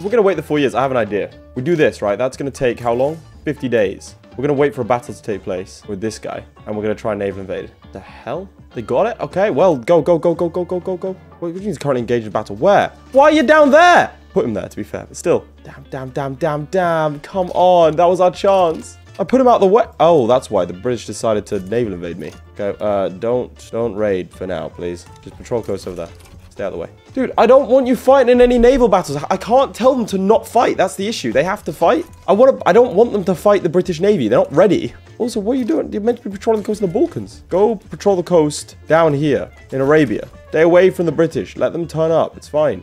We're going to wait the four years. I have an idea. We do this, right? That's going to take how long? 50 days. We're going to wait for a battle to take place with this guy. And we're going to try naval invade. The hell? They got it? Okay, well, go, go, go, go, go, go, go, go. What do you mean he's currently engaged in battle? Where? Why are you down there? Put him there, to be fair. But still. Damn, damn, damn, damn, damn. Come on. That was our chance. I put him out the way. Oh, that's why the British decided to naval invade me. Okay, uh, don't, don't raid for now, please. Just patrol coast over there. Stay out of the way. Dude, I don't want you fighting in any naval battles. I can't tell them to not fight. That's the issue. They have to fight. I want to. I don't want them to fight the British Navy. They're not ready. Also, what are you doing? You're meant to be patrolling the coast of the Balkans. Go patrol the coast down here in Arabia. Stay away from the British. Let them turn up. It's fine.